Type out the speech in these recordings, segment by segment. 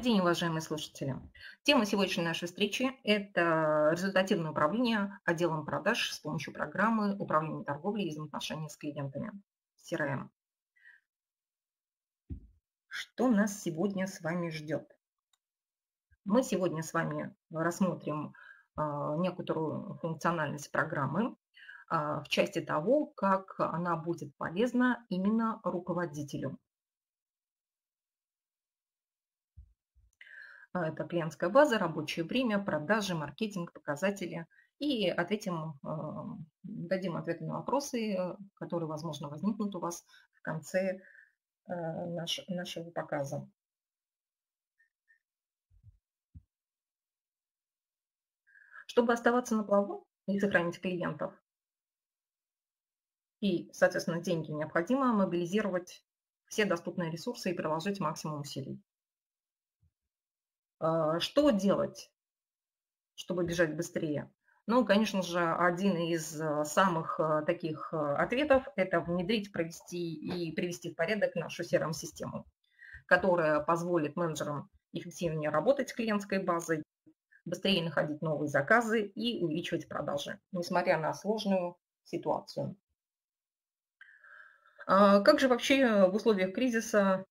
день, уважаемые слушатели. Тема сегодняшней нашей встречи – это результативное управление отделом продаж с помощью программы управления торговлей и взаимоотношений с клиентами CRM. Что нас сегодня с вами ждет? Мы сегодня с вами рассмотрим а, некоторую функциональность программы а, в части того, как она будет полезна именно руководителю это клиентская база, рабочее время, продажи, маркетинг, показатели. И ответим, а, дадим ответы на вопросы, которые, возможно, возникнут у вас в конце а, нашего показа. Чтобы оставаться на плаву и сохранить клиентов, и, соответственно, деньги необходимо мобилизировать все доступные ресурсы и приложить максимум усилий. А, что делать, чтобы бежать быстрее? Ну, конечно же, один из а, самых а, таких ответов – это внедрить, провести и привести в порядок нашу CRM-систему, которая позволит менеджерам эффективнее работать с клиентской базой, быстрее находить новые заказы и увеличивать продажи, несмотря на сложную ситуацию. Как же вообще в условиях кризиса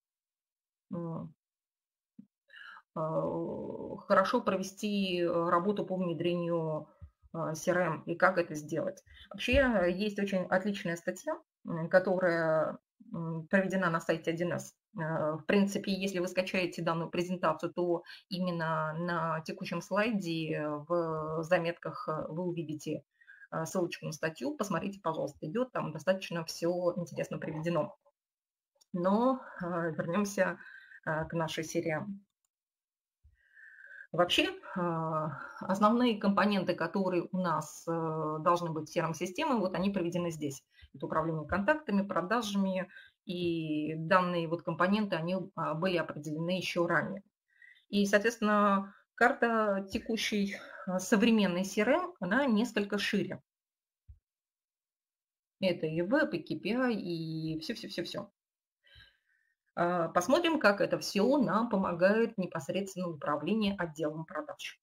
хорошо провести э, работу по внедрению CRM э, и как это сделать. Вообще есть очень отличная статья, которая проведена на сайте 1С. В принципе, если вы скачаете данную презентацию, то именно на текущем слайде в заметках вы увидите ссылочку на статью. Посмотрите, пожалуйста, идет, там достаточно все интересно приведено. Но вернемся к нашей серии Вообще, а, основные компоненты, которые у нас э, должны быть в CRM-системы, вот они проведены здесь. Это управление контактами, продажами, и данные вот компоненты, они а, были определены еще ранее. И, соответственно, карта текущей а, современной CRM, она несколько шире. Это и веб, и KPI, и все-все-все-все. А, посмотрим, как это все нам помогает непосредственно управление отделом продаж.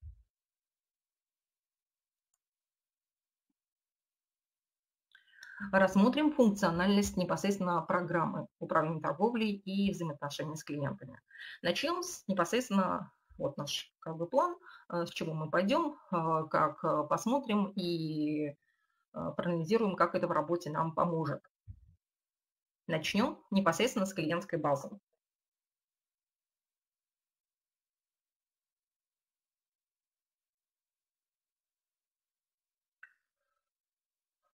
Рассмотрим функциональность непосредственно программы управления торговлей и взаимоотношений с клиентами. Начнем с непосредственно вот наш как бы, план, а, с чего мы пойдем, а, как посмотрим и проанализируем, как это в работе нам поможет. Начнем непосредственно с клиентской базы.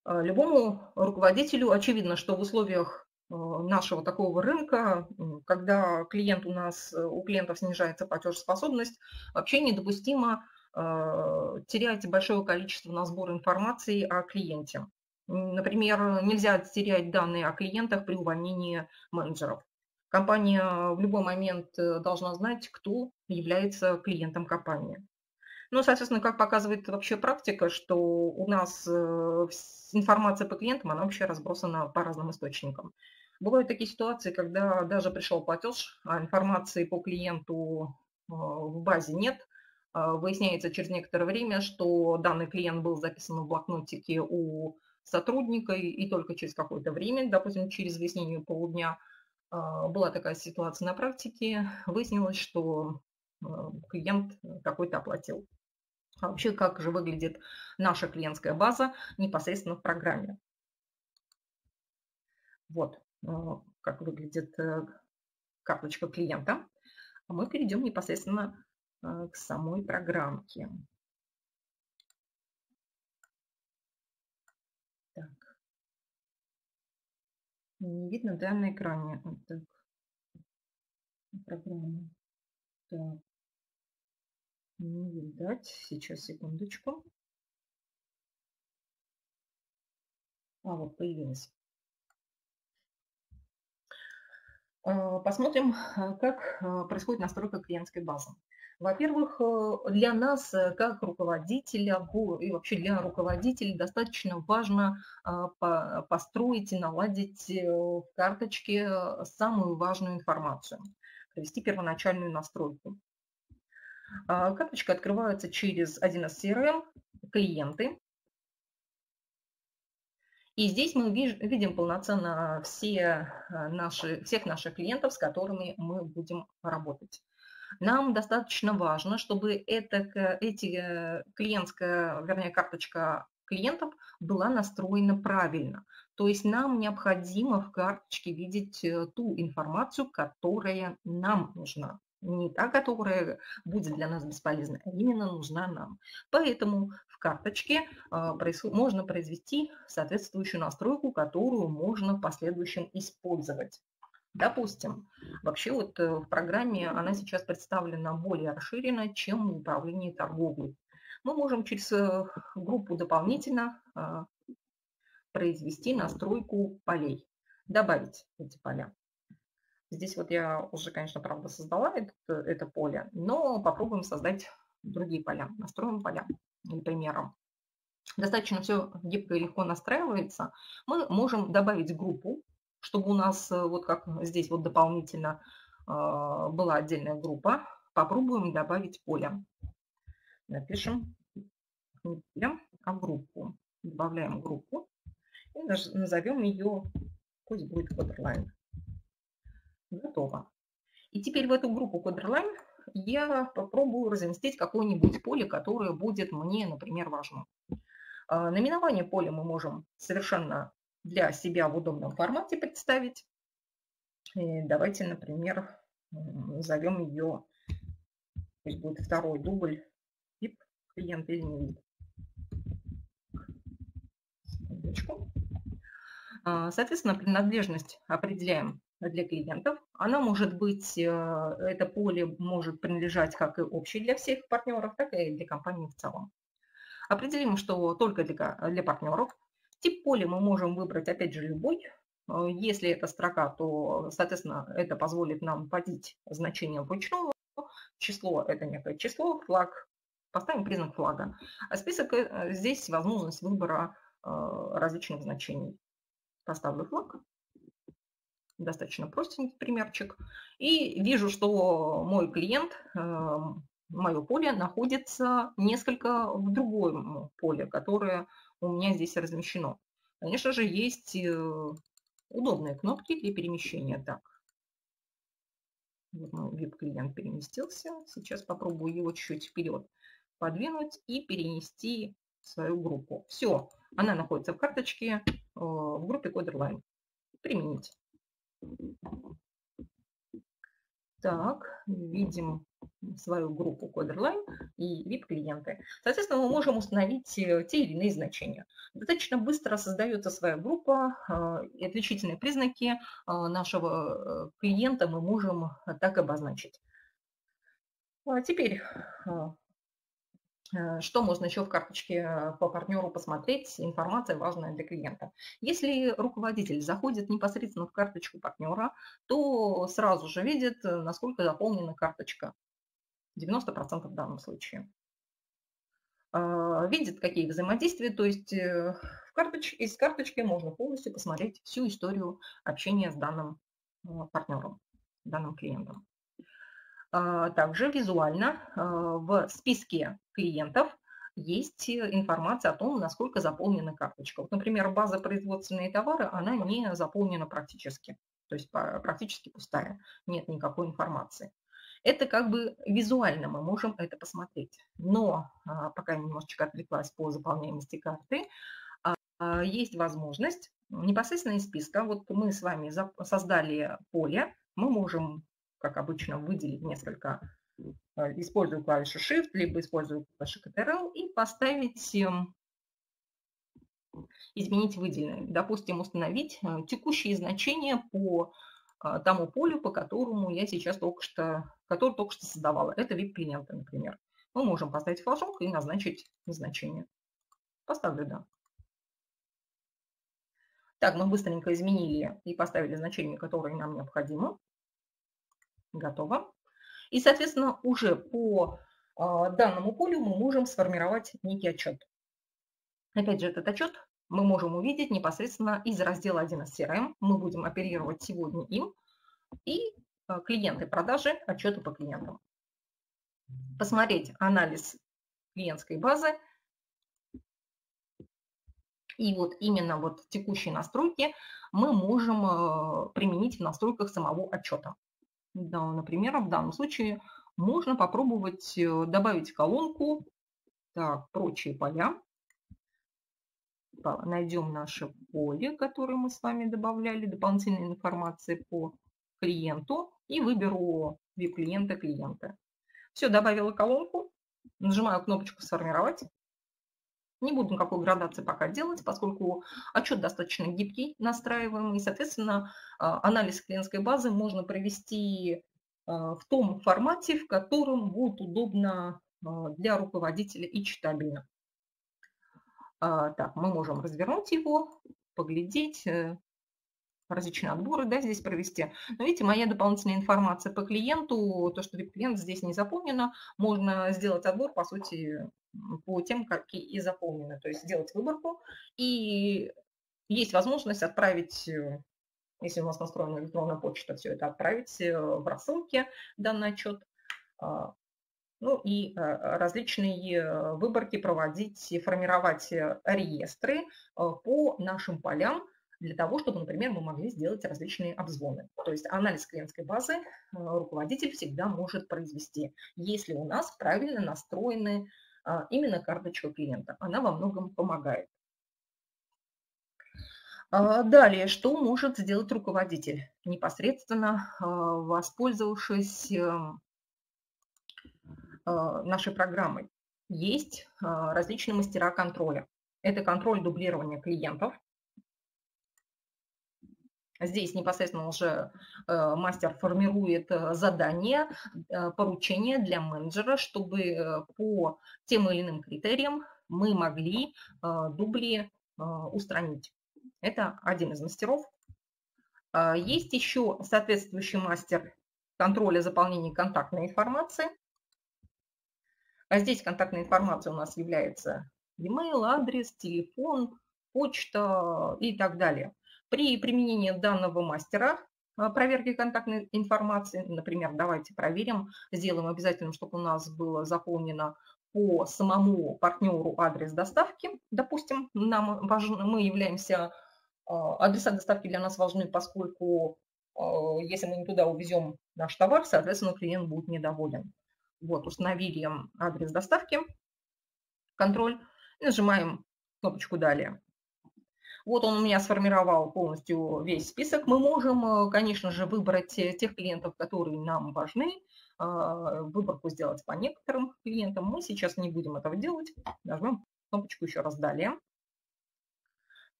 А, любому руководителю очевидно, что в условиях а, нашего такого рынка, когда клиент у нас, у клиентов снижается платежеспособность, вообще недопустимо а, терять большое количество на сбор информации о клиенте. Например, нельзя терять данные о клиентах при увольнении менеджеров. Компания в любой момент э, должна знать, кто является клиентом компании. Ну, соответственно, как показывает вообще практика, что у нас э, информация по клиентам, она вообще разбросана по разным источникам. Бывают такие ситуации, когда даже пришел платеж, а информации по клиенту э, в базе нет. Выясняется через некоторое время, что данный клиент был записан в блокнотике у сотрудника, и только через какое-то время, допустим, через выяснение полудня, а, была такая ситуация на практике, выяснилось, что а, клиент какой-то оплатил. А вообще, как же выглядит наша клиентская база непосредственно в программе. Вот а, как выглядит э, карточка клиента. Мы перейдем непосредственно к самой программке. Не видно, да, на экране? Вот так. Программа. Так. Не видать. Сейчас, секундочку. А, вот появилась. А, посмотрим, а, как а, происходит настройка клиентской базы. Во-первых, э, для нас, э, как руководителя, и вообще для руководителей достаточно важно а, построить и наладить э, в карточке самую важную информацию, провести первоначальную настройку. А, карточка открывается через 1С CRM, клиенты. И здесь мы видим полноценно все наши, всех наших клиентов, с которыми мы будем работать. Нам достаточно важно, чтобы эта эти, э, клиентская, вернее, карточка клиентов была настроена правильно. То есть нам необходимо в карточке видеть э, ту информацию, которая нам нужна. Не та, которая будет для нас бесполезна, а именно нужна нам. Поэтому в карточке а, можно произвести соответствующую настройку, которую можно в последующем использовать. Допустим, вообще вот э, в программе она сейчас представлена более расширенно, чем в управлении торговлей мы можем через э, группу дополнительно а, произвести настройку полей, добавить эти поля. Здесь вот я уже, конечно, правда, создала это, это поле, но попробуем создать другие поля. Настроим поля, например. Достаточно все гибко и легко настраивается. Мы можем добавить группу, чтобы у нас, э, вот как здесь вот дополнительно а, была отдельная группа. Попробуем добавить поле напишем не полем, а группу. Добавляем группу и назовем ее, пусть будет Coderline. Готово. И теперь в эту группу Coderline я попробую разместить какое-нибудь поле, которое будет мне, например, важно. А, наименование поля мы можем совершенно для себя в удобном формате представить. И давайте, например, назовем ее, пусть будет второй дубль клиент или не. А, соответственно, принадлежность определяем для клиентов. Она может быть, э, это поле может принадлежать как и общей для всех партнеров, так и для компании в целом. Определим, что только для, для партнеров. Тип поля мы можем выбрать, опять же, любой. Э, если это строка, то, соответственно, это позволит нам вводить значение вручную. Число – это некое число, флаг Поставим признак флага. А список э, здесь возможность выбора э, различных значений. Поставлю флаг. Достаточно простенький примерчик. И вижу, что мой клиент, э, мое поле находится несколько в другом поле, которое у меня здесь размещено. Конечно же, есть удобные кнопки для перемещения. Так, VIP-клиент переместился. Сейчас попробую его чуть-чуть вперед подвинуть и перенести в свою группу. Все, она находится в карточке э, в группе Coderline. Применить. Так, видим свою группу Coderline и вид клиенты. Соответственно, мы можем установить э, те или иные значения. Достаточно быстро создается своя группа, э, и отличительные признаки нашего клиента мы можем так обозначить. А теперь Э, что можно еще в карточке э, по партнеру посмотреть? Информация важная для клиента. Если руководитель заходит непосредственно в карточку партнера, то сразу же видит, э, насколько заполнена карточка. 90% в данном случае. Видит, какие взаимодействия, то есть карточ... из карточки можно полностью посмотреть всю историю общения с данным партнером, данным клиентом. А, также визуально а, в списке клиентов есть информация о том, насколько заполнена карточка. Вот, например, база производственные товары, она не заполнена практически, то есть практически пустая, нет никакой информации. Это как бы визуально мы можем это посмотреть. Но а, пока я немножечко отвлеклась по заполняемости карты, есть возможность непосредственно из списка, вот мы с вами создали поле, мы можем как обычно, выделить несколько, использую клавишу Shift, либо использую клавишу Ctrl и поставить, эм, изменить выделенные. Допустим, установить э, текущие значения по тому полю, по которому я сейчас только что, который только что создавала. Это вид клиента, например. Мы можем поставить флажок и назначить значение. Поставлю «Да». Так, мы быстренько изменили и поставили значение, которое нам необходимо. Готово. И, соответственно, уже по а, данному полю мы можем сформировать некий отчет. Опять же, этот отчет мы можем увидеть непосредственно из раздела 1С CRM. Мы будем оперировать сегодня им. И а, клиенты продажи, отчеты по клиентам. посмотреть анализ клиентской базы. И вот именно вот текущие настройки мы можем э, применить в настройках самого отчета. Например, в данном случае можно попробовать э, добавить колонку, так, прочие поля. Найдем наше поле, которое мы с вами добавляли, дополнительной информации по клиенту и выберу view клиента клиента. Все, добавила колонку, нажимаю кнопочку «Сформировать». Не буду никакой градации пока делать, поскольку отчет достаточно гибкий, настраиваемый. И, соответственно, а, анализ клиентской базы можно провести а, в том формате, в котором будет удобно а, для руководителя и читабельно. Так, мы можем развернуть его, поглядеть, э, различные отборы да, здесь провести. Но видите, моя дополнительная информация по клиенту, то, что клиент здесь не заполнено, можно сделать отбор, по сути, по тем, какие и заполнены. То есть сделать выборку. И есть возможность отправить э, если у нас настроена электронная почта, все это отправить э, в рассылке, данный отчет. Ну и э, различные выборки проводить формировать реестры по нашим полям, для того, чтобы, например, мы могли сделать различные обзвоны. То есть анализ клиентской базы э, руководитель всегда может произвести, если у нас правильно настроены а, именно карточка клиента. Она во многом помогает. А, далее, что может сделать руководитель? Непосредственно воспользовавшись нашей программой. Есть различные мастера контроля. Это контроль дублирования клиентов, Здесь непосредственно уже э, мастер формирует э, задание, э, поручение для менеджера, чтобы по тем или иным критериям мы могли дубли устранить. Это один из мастеров. Есть еще соответствующий мастер контроля заполнения контактной информации. А здесь контактная информация у нас является e-mail, адрес, телефон, почта и так далее. При применении данного мастера а, проверки контактной информации, например, давайте проверим, сделаем обязательно, чтобы у нас было заполнено по самому партнеру адрес доставки. Допустим, нам важно, мы являемся, а, адреса доставки для нас важны, поскольку а, если мы не туда увезем наш товар, соответственно, клиент будет недоволен. Вот, установили адрес доставки, контроль, нажимаем кнопочку «Далее». Вот он у меня сформировал полностью весь список. Мы можем, э, конечно же, выбрать тех клиентов, которые нам важны, а, выборку сделать по некоторым клиентам. Мы сейчас не будем этого делать. Нажмем кнопочку еще раз «Далее».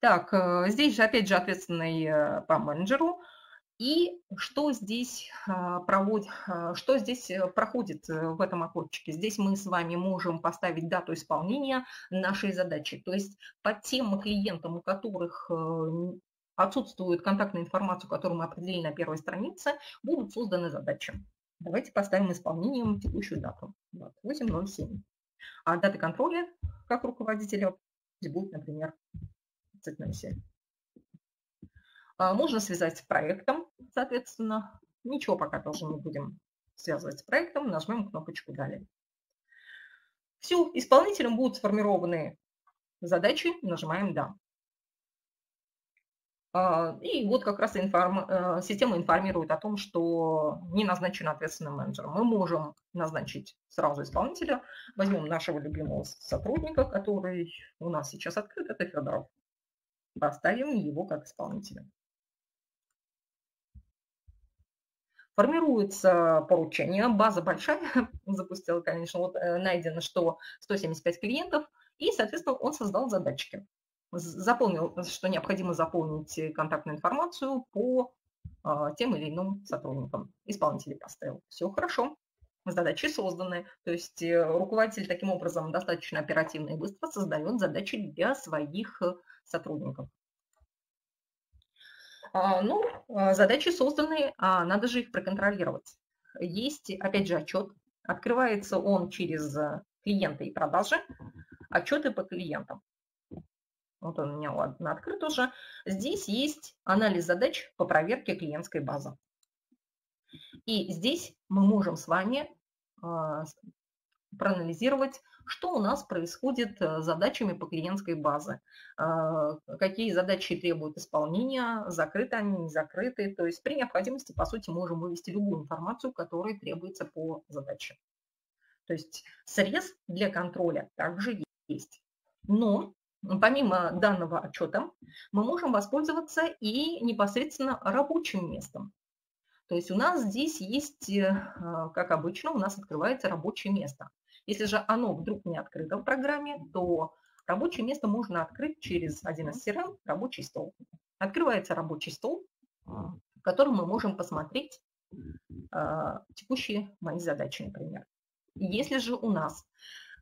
Так, э, здесь же опять же ответственный э, по менеджеру. И что здесь, а, проводит, а, что здесь э, проходит э, в этом окошечке? Здесь мы с вами можем поставить дату исполнения нашей задачи. То есть по тем клиентам, у которых э, отсутствует контактная информация, которую мы определили на первой странице, будут созданы задачи. Давайте поставим исполнением текущую дату. 28.07. А даты контроля, как руководителя, будет, например, 30.07. А, можно связать с проектом, соответственно. Ничего пока тоже не будем связывать с проектом. Нажмем кнопочку «Далее». Все, исполнителем будут сформированы задачи. Нажимаем «Да». А, и вот как раз информ... Э, система информирует о том, что не назначен ответственным менеджером. Мы можем назначить сразу исполнителя. Возьмем нашего любимого сотрудника, который у нас сейчас открыт, это Федоров. Поставим его как исполнителя. Формируется поручение, база большая, запустила, конечно, вот э, найдено, что 175 клиентов, и, соответственно, он создал задачки. Заполнил, что необходимо заполнить контактную информацию по а, тем или иным сотрудникам. Исполнителей поставил. Все хорошо. Задачи созданы. То есть э, руководитель таким образом достаточно оперативно и быстро создает задачи для своих э, сотрудников. А, ну, а, задачи созданы, а надо же их проконтролировать. Есть, опять же, отчет. Открывается он через э, клиенты и продажи, отчеты по клиентам. Вот он у меня ладно открыт уже. Здесь есть анализ задач по проверке клиентской базы. И здесь мы можем с вами проанализировать, что у нас происходит э, с задачами по клиентской базе, а, какие задачи требуют исполнения, закрыты они, не закрыты. То есть при необходимости, по сути, можем вывести любую информацию, которая требуется по задаче. То есть срез для контроля также есть. Но помимо данного отчета мы можем воспользоваться и непосредственно рабочим местом. То есть у нас здесь есть, э, как обычно, у нас открывается рабочее место. Если же оно вдруг не открыто в программе, то рабочее место можно открыть через один из CRM рабочий стол. Открывается рабочий стол, в котором мы можем посмотреть а, текущие мои задачи, например. Если же у нас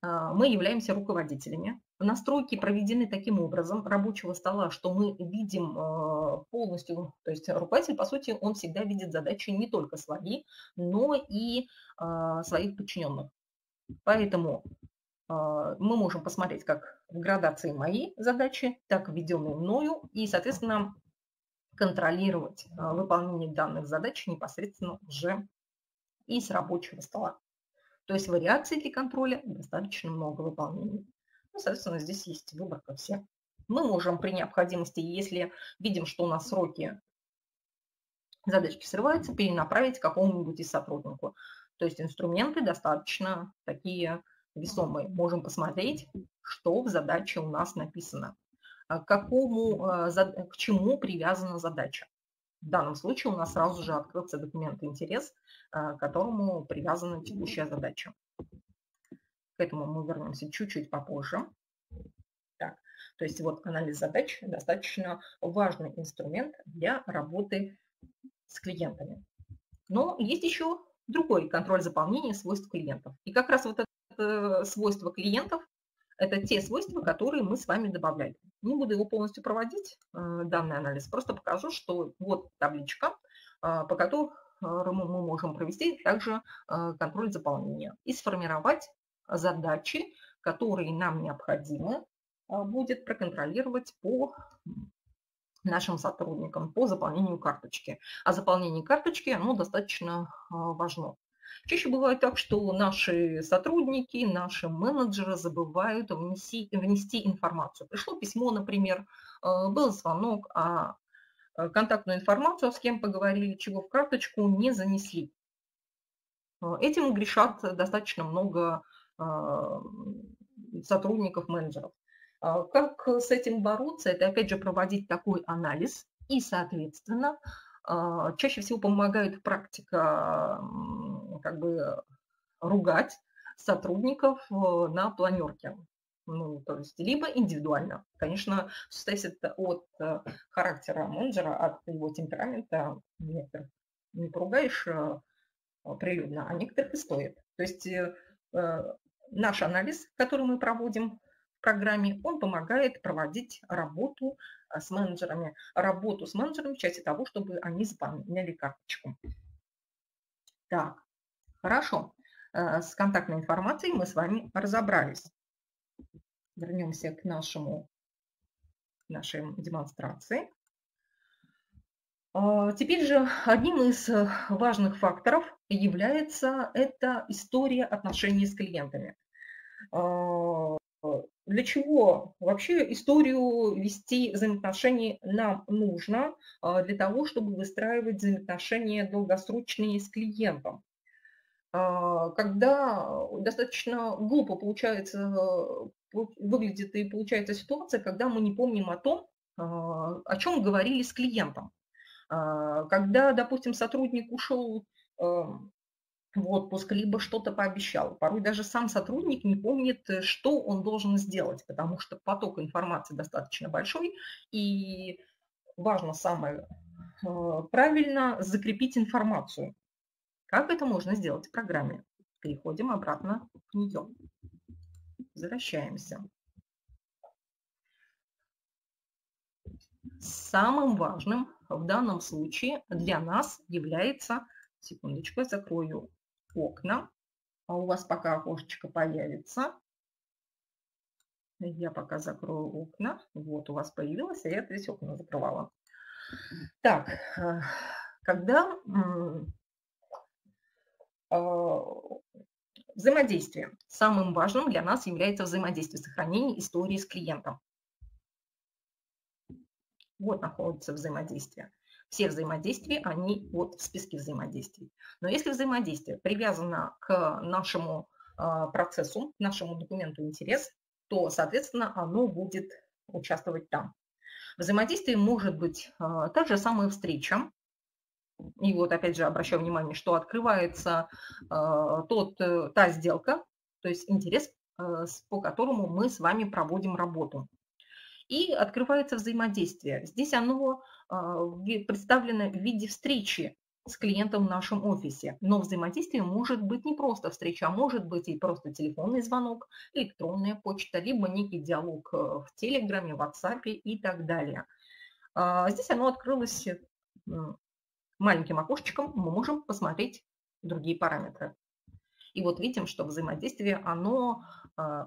а, мы являемся руководителями, настройки проведены таким образом рабочего стола, что мы видим а, полностью, то есть руководитель, по сути, он всегда видит задачи не только свои, но и своих подчиненных. Поэтому а, мы можем посмотреть как в градации мои задачи, так введенные мною, и, соответственно, контролировать а, выполнение данных задач непосредственно уже из рабочего стола. То есть вариаций для контроля достаточно много выполнений. Ну, соответственно, здесь есть выборка все. Мы можем при необходимости, если видим, что у нас сроки задачки срываются, перенаправить какому-нибудь из сотруднику. То есть инструменты достаточно такие весомые. Можем посмотреть, что в задаче у нас написано, а к, какому, а, к чему привязана задача. В данном случае у нас сразу же открылся документ «Интерес», а, к которому привязана текущая задача. К этому мы вернемся чуть-чуть попозже. Так, то есть вот анализ задач достаточно важный инструмент для работы с клиентами. Но есть еще другой контроль заполнения свойств клиентов. И как раз вот это свойство клиентов – это те свойства, которые мы с вами добавляли. Не буду его полностью проводить, э, данный анализ, просто покажу, что вот табличка, э, по которой мы можем провести также э, контроль заполнения и сформировать задачи, которые нам необходимо будет проконтролировать по нашим сотрудникам по заполнению карточки. А заполнение карточки, оно достаточно а, важно. Чаще бывает так, что наши сотрудники, наши менеджеры забывают внести, внести информацию. Пришло письмо, например, а, был звонок, а, а контактную информацию, с кем поговорили, чего в карточку не занесли. Этим грешат достаточно много сотрудников, менеджеров. А, как с этим бороться? Это, опять же, проводить такой анализ и, соответственно, а, чаще всего помогает практика как бы ругать сотрудников э, на планерке. Ну, то есть либо индивидуально. Конечно, зависит от э, характера менеджера, от его темперамента. Некоторых не поругаешь э, прилюдно, а некоторых и стоит. То есть наш анализ, который мы проводим, программе, он помогает проводить работу а, с менеджерами, работу с менеджерами в части того, чтобы они заполняли карточку. Так, хорошо. Э, с контактной информацией мы с вами разобрались. Вернемся к нашему, нашей демонстрации. А, теперь же одним из важных факторов является эта история отношений с клиентами. А, для чего вообще историю вести взаимоотношений нам нужно? А, для того, чтобы выстраивать взаимоотношения долгосрочные с клиентом. А, когда достаточно глупо получается, выглядит и получается ситуация, когда мы не помним о том, а, о чем говорили с клиентом. Когда, допустим, сотрудник ушел в отпуск, либо что-то пообещал. Порой даже сам сотрудник не помнит, э, что он должен сделать, потому что поток информации достаточно большой, и важно самое э, правильно закрепить информацию. Как это можно сделать в программе? Переходим обратно в нее. Возвращаемся. Самым важным в данном случае для нас является, секундочку, я закрою окна. А у вас пока окошечко появится. Я пока закрою окна. Вот у вас появилось, а я здесь окна закрывала. Так, э, когда а, Взаимодействие. Самым важным для нас является взаимодействие, сохранение истории с клиентом. Вот находится взаимодействие. Все взаимодействия, они вот в списке взаимодействий. Но если взаимодействие привязано к нашему а, процессу, к нашему документу интерес, то, соответственно, оно будет участвовать там. Взаимодействие может быть а, та же самая встреча, и вот опять же обращаю внимание, что открывается э, тот, э, та сделка, то есть интерес, э, по которому мы с вами проводим работу. И открывается взаимодействие. Здесь оно э, представлено в виде встречи с клиентом в нашем офисе. Но взаимодействие может быть не просто встреча, а может быть и просто телефонный звонок, электронная почта, либо некий диалог э, в Телеграме, WhatsApp и так далее. А здесь оно открылось маленьким окошечком мы можем посмотреть другие параметры. И вот видим, что взаимодействие, оно а,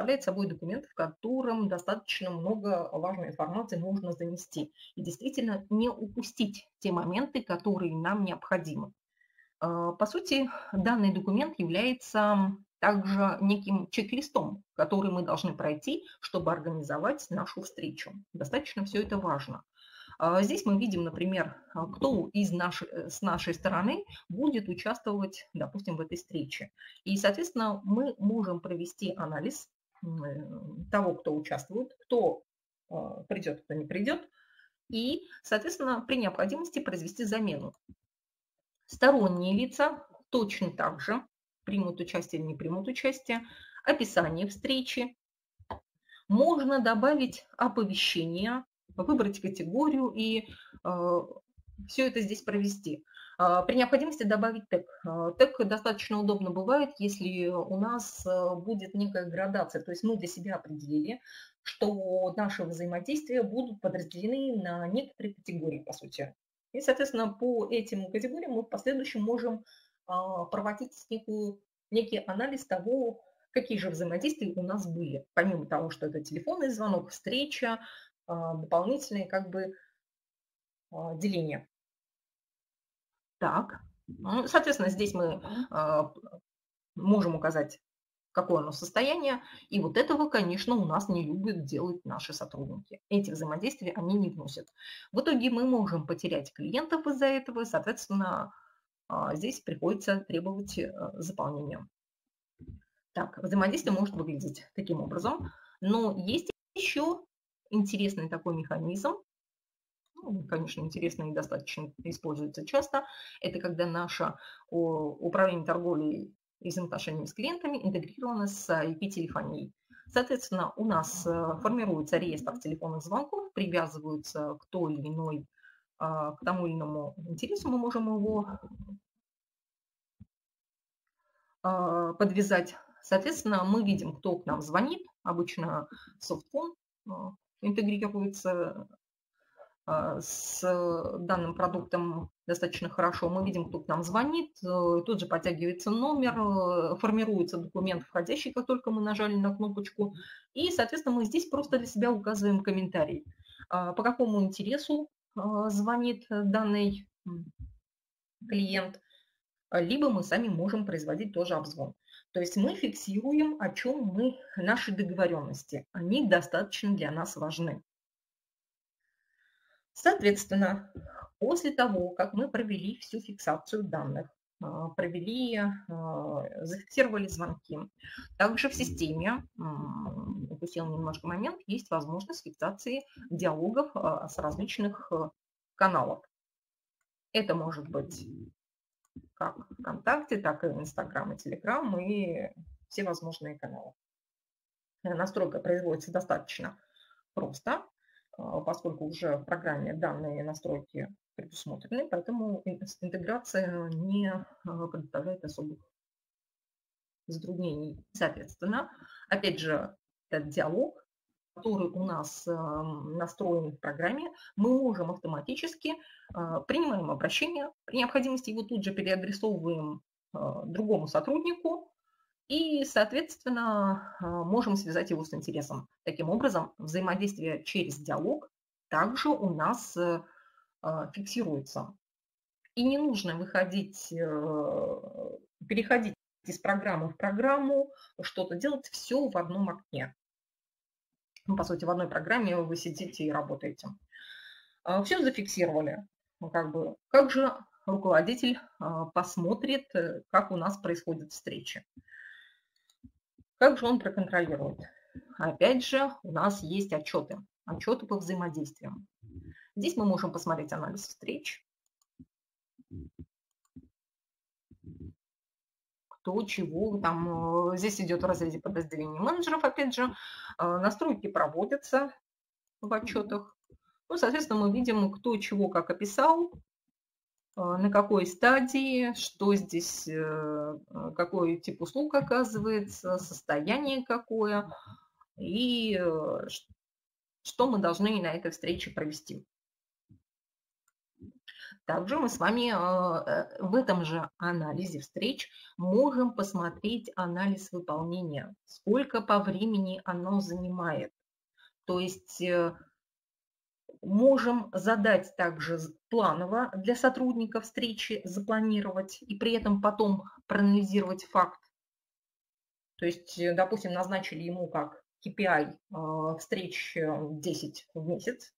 представляет собой документ, в котором достаточно много важной информации нужно занести. И действительно не упустить те моменты, которые нам необходимы. А, по сути, данный документ является также неким чек-листом, который мы должны пройти, чтобы организовать нашу встречу. Достаточно все это важно. А здесь мы видим, например, кто из нашей, э, с нашей стороны будет участвовать, допустим, в этой встрече. И, соответственно, мы можем провести анализ того, кто участвует, кто а, придет, кто не придет, и, соответственно, при необходимости произвести замену. Сторонние лица точно так же примут участие или не примут участие, описание встречи. Можно добавить оповещение выбрать категорию и э, все это здесь провести. А, при необходимости добавить тег. А, тег достаточно удобно бывает, если у нас э, будет некая градация. То есть мы для себя определили, что наши взаимодействия будут подразделены на некоторые категории, по сути. И, соответственно, по этим категориям мы в последующем можем а, проводить некую, некий анализ того, какие же взаимодействия у нас были. Помимо того, что это телефонный звонок, встреча, а, дополнительные как бы а, деления. Так, ну, соответственно, здесь мы а, можем указать, какое оно состояние. И вот этого, конечно, у нас не любят делать наши сотрудники. Эти взаимодействия они не вносят. В итоге мы можем потерять клиентов из-за этого, соответственно, здесь приходится требовать э, заполнения. Так, взаимодействие может выглядеть таким образом. Но есть еще интересный такой механизм, ну, конечно, интересно и достаточно используется часто, это когда наше управление торговлей и взаимоотношениями с клиентами интегрировано с IP-телефонией. Соответственно, у нас э, формируется реестр телефонных звонков, привязываются к той или иной, а, к тому или иному интересу, мы можем его а, подвязать. Соответственно, мы видим, кто к нам звонит, обычно софтфон, а, интегрируется с данным продуктом достаточно хорошо. Мы видим, кто к нам звонит, э, тут же подтягивается номер, э, формируется документ входящий, как только мы нажали на кнопочку. И, соответственно, мы здесь просто для себя указываем комментарий, а, по какому интересу а, звонит данный клиент, либо мы сами можем производить тоже обзвон. То есть мы фиксируем, о чем мы, наши договоренности. Они достаточно для нас важны. Соответственно, после того, как мы провели всю фиксацию данных, а, провели, а, зафиксировали звонки. Также в системе, упустил немножко момент, есть возможность фиксации диалогов а, с различных каналов. Это может быть как ВКонтакте, так и Инстаграм и Телеграм и все возможные каналы. Э, настройка производится достаточно просто, поскольку уже в программе данные настройки предусмотрены, поэтому интеграция не а, предоставляет особых затруднений. Соответственно, опять же, этот диалог который у нас настроен в программе, мы можем автоматически, а, принимаем обращение, при необходимости его тут же переадресовываем а, другому сотруднику и, соответственно, а, можем связать его с интересом. Таким образом, взаимодействие через диалог также у нас э, фиксируется. И не нужно выходить, э, переходить из программы в программу, что-то делать, все в одном окне. Ну, по сути, в одной программе вы сидите и работаете. А, все зафиксировали. Ну, как, бы, как же руководитель а, посмотрит, э, как у нас происходят встречи? Как же он проконтролирует? Опять же, у нас есть отчеты, отчеты по взаимодействиям. Здесь мы можем посмотреть анализ встреч, кто чего. Там, э, здесь идет в разрезе подразделений менеджеров, опять же. Э, настройки проводятся в отчетах. Ну, соответственно, мы видим, кто чего как описал, на какой стадии, что здесь, какой тип услуг оказывается, состояние какое и что мы должны на этой встрече провести. Также мы с вами а, э, в этом же анализе встреч можем посмотреть анализ выполнения, сколько по времени оно занимает. То есть э, можем задать также планово для сотрудника встречи, запланировать и при этом потом проанализировать факт. То есть, э, допустим, назначили ему как KPI встреч 10 в месяц,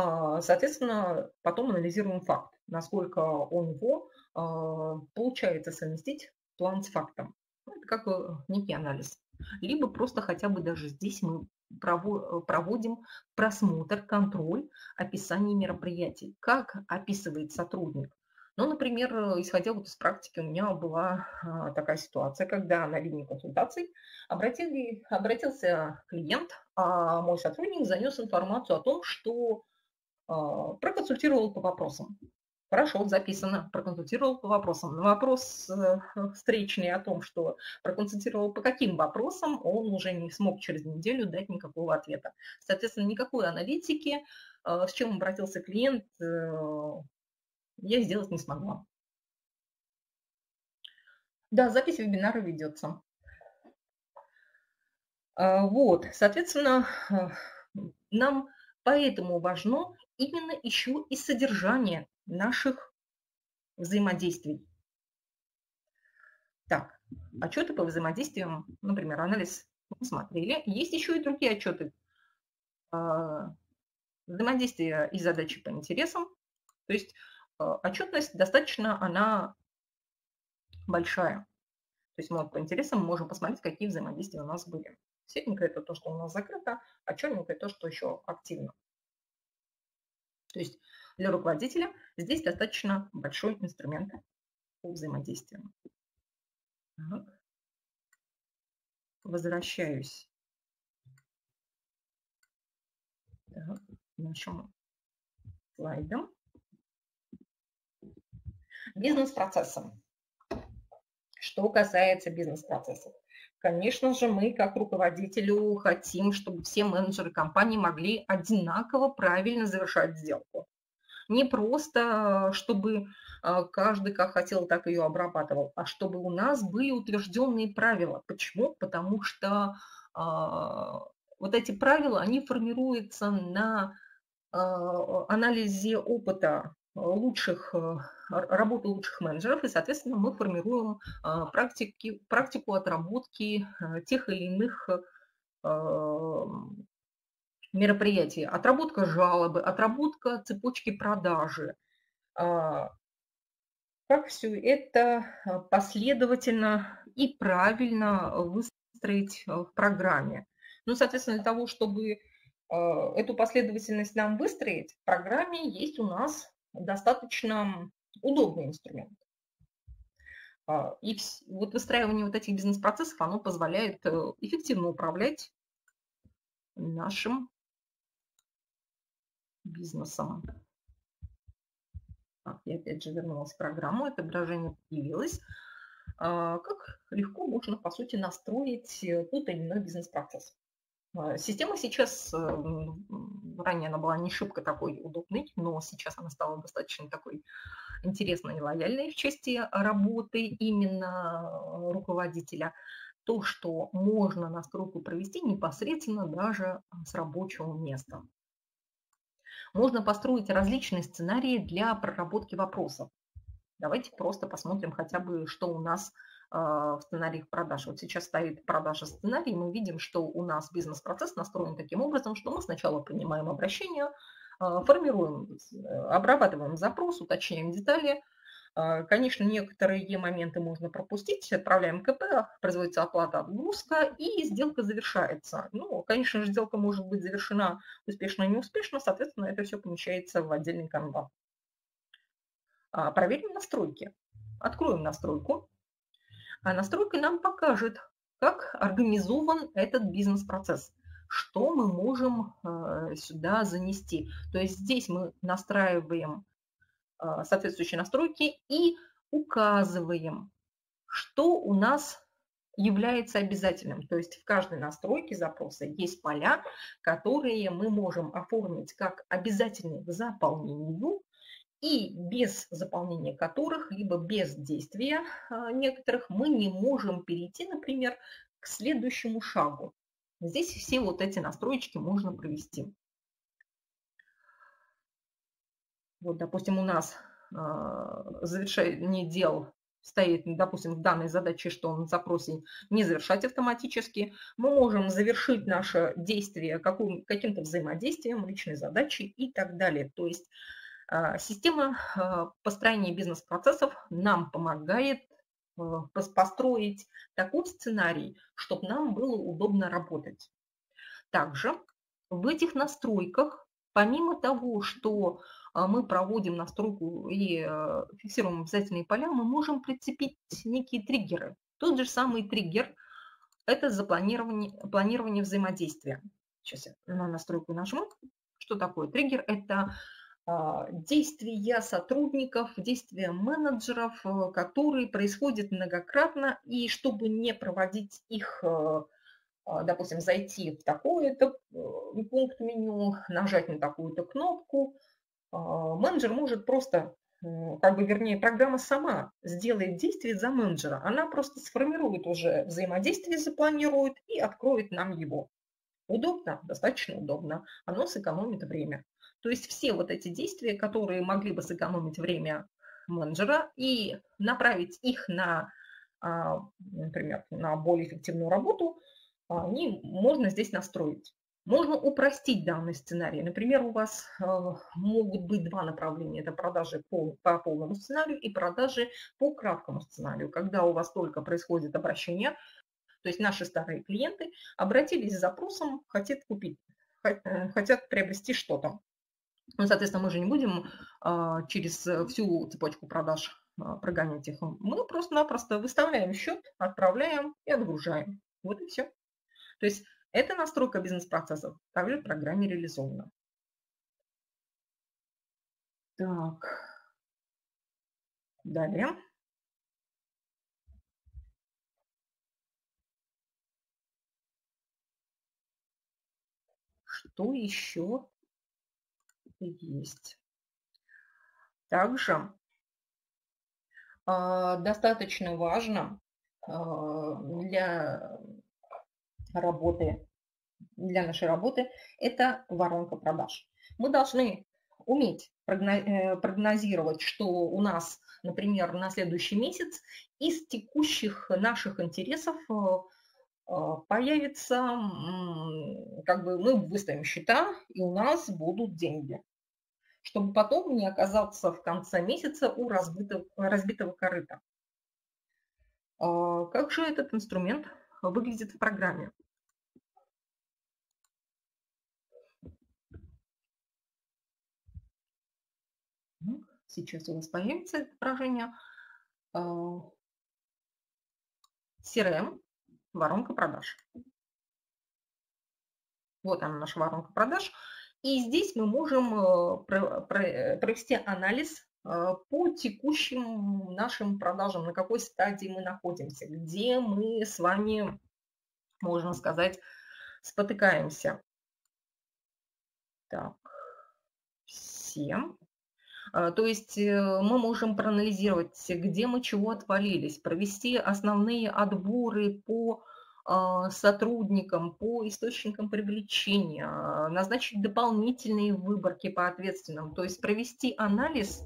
а, соответственно, потом анализируем факт, насколько у него а, получается совместить план с фактом. Ну, это как э, некий анализ. Либо просто хотя бы даже здесь мы проводим просмотр, контроль описания мероприятий. Как описывает сотрудник. Ну, например, исходя вот из практики, у меня была а, такая ситуация, когда на линии консультаций обратили, обратился клиент, а мой сотрудник занес информацию о том, что а, проконсультировал по вопросам. Хорошо, записано, проконсультировал по вопросам. На вопрос э, встречный о том, что проконсультировал по каким вопросам, он уже не смог через неделю дать никакого ответа. Соответственно, никакой аналитики, э, с чем обратился клиент, э, я сделать не смогла. Да, запись вебинара ведется. Вот, соответственно, нам поэтому важно именно еще и содержание наших взаимодействий. Так, отчеты по взаимодействиям, например, анализ мы смотрели. Есть еще и другие отчеты. А, взаимодействие и задачи по интересам. То есть а, отчетность достаточно, она большая. То есть мы по интересам можем посмотреть, какие взаимодействия у нас были. Серенькое – это то, что у нас закрыто, а черненькое – то, что еще активно. То есть для руководителя здесь достаточно большой инструмент по взаимодействию. Так. Возвращаюсь так, к нашему слайду. Бизнес-процессом. Что касается бизнес-процессов. Конечно же, мы как руководителю хотим, чтобы все менеджеры компании могли одинаково правильно завершать сделку. Не просто, чтобы а, каждый как хотел, так ее обрабатывал, а чтобы у нас были утвержденные правила. Почему? Потому что а, вот эти правила, они формируются на а, анализе опыта лучших, э, работы лучших менеджеров, и, соответственно, мы формируем а, практики, практику отработки э, тех или иных э, мероприятий. Отработка жалобы, отработка цепочки продажи. А, как все это последовательно и правильно выстроить в программе. Ну, соответственно, для того, чтобы эту последовательность нам выстроить, в программе есть у нас достаточно удобный инструмент. А, и вот выстраивание вот этих бизнес-процессов, оно позволяет э, эффективно управлять нашим бизнесом. Так, я опять же вернулась в программу, отображение появилось. А, как легко можно, по сути, настроить э, тот или иной бизнес-процесс. А, система сейчас, э, ранее она была не шибко такой удобной, но сейчас она стала достаточно такой интересной и лояльной в части работы именно руководителя. То, что можно настройку провести непосредственно даже с рабочего места. Можно построить различные сценарии для проработки вопросов. Давайте просто посмотрим хотя бы, что у нас в сценариях продаж. Вот сейчас стоит продажа сценарий, мы видим, что у нас бизнес-процесс настроен таким образом, что мы сначала принимаем обращение, формируем, обрабатываем запрос, уточняем детали, а, конечно, некоторые моменты можно пропустить, отправляем КП, производится оплата, отгрузка, и сделка завершается. Ну, конечно же, сделка может быть завершена успешно и неуспешно, соответственно, это все помещается в отдельный канван. А, проверим настройки. Откроем настройку. А настройка нам покажет, как организован этот бизнес-процесс что мы можем э, сюда занести. То есть здесь мы настраиваем а, соответствующие настройки и указываем, что у нас является обязательным. То есть в каждой настройке запроса есть поля, которые мы можем оформить как обязательные к заполнению и без заполнения которых, либо без действия а, некоторых, мы не можем перейти, например, к следующему шагу. Здесь все вот эти настроечки можно провести. Вот, допустим, у нас а, завершение дел стоит, допустим, в данной задаче, что он запросе не завершать автоматически, мы можем завершить наше действие каким-то взаимодействием, личной задачей и так далее. То есть а, система а, построения бизнес-процессов нам помогает построить такой сценарий, чтобы нам было удобно работать. Также в этих настройках, помимо того, что мы проводим настройку и э, фиксируем обязательные поля, мы можем прицепить некие триггеры. Тот же самый триггер – это запланирование планирование взаимодействия. Сейчас я на настройку нажму. Что такое триггер? Это а, действия сотрудников, действия менеджеров, э, которые происходят многократно, и чтобы не проводить их э, а, допустим, зайти в такой-то пункт меню, нажать на такую-то кнопку, а, менеджер может просто, как бы, вернее, программа сама сделает действие за менеджера. Она просто сформирует уже взаимодействие, запланирует и откроет нам его. Удобно? Достаточно удобно. Оно сэкономит время. То есть все вот эти действия, которые могли бы сэкономить время менеджера и направить их на, а, например, на более эффективную работу, они можно здесь настроить. Можно упростить данный сценарий. Например, у вас э, могут быть два направления. Это продажи по, по полному сценарию и продажи по краткому сценарию. Когда у вас только происходит обращение, то есть наши старые клиенты обратились с запросом, хотят купить, э, хотят приобрести что-то. Ну, соответственно, мы же не будем а, через всю цепочку продаж а, прогонять их. Мы просто-напросто выставляем счет, отправляем и отгружаем. Вот и все. То есть эта настройка бизнес-процессов также в программе реализована. Так, далее. Что еще есть? Также э, достаточно важно э, для работы, для нашей работы, это воронка продаж. Мы должны уметь э, прогнозировать, что у нас, например, на следующий месяц из текущих наших интересов э, э, появится, как бы мы выставим счета, и у нас будут деньги, чтобы потом не оказаться в конце месяца у разбитого, разбитого корыта. А как же этот инструмент выглядит в программе? Сейчас у вас появится это отображение. CRM, а, воронка продаж. Вот она наша воронка продаж. И здесь мы можем э, провести анализ по текущим нашим продажам, на какой стадии мы находимся, где мы с вами, можно сказать, спотыкаемся. Так, всем. А, то есть э, мы можем проанализировать, где мы чего отвалились, провести основные отборы по а, сотрудникам, по источникам привлечения, а, назначить дополнительные выборки по ответственным, то есть провести анализ,